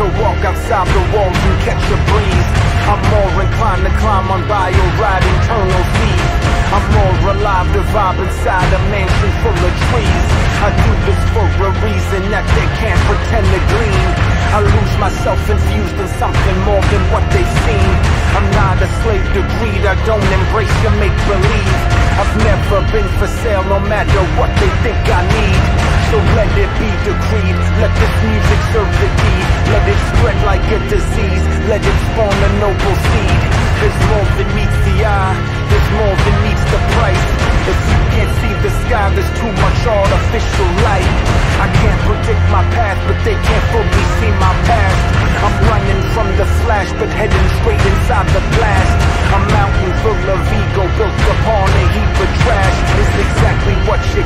inside the walls and catch a breeze. I'm more inclined to climb on by bio ride internal seas. I'm more alive to vibe inside a mansion full of trees. I do this for a reason that they can't pretend to glean. I lose myself infused in something more than what they've seen. I'm not a slave to greed, I don't embrace your make believe. I've never been for sale, no matter what they think I need. So let it be decreed, let this music serve the deed. Let it spread like a disease, let it spawn a noble seed. There's more than meets the eye, there's more than meets the price. If you can't see the sky, there's too much artificial light. I can't predict my path, but they can't fully see my past. I'm running from the flash, but heading straight inside the blast. A mountain full of ego built upon a heap of trash. It's exactly what you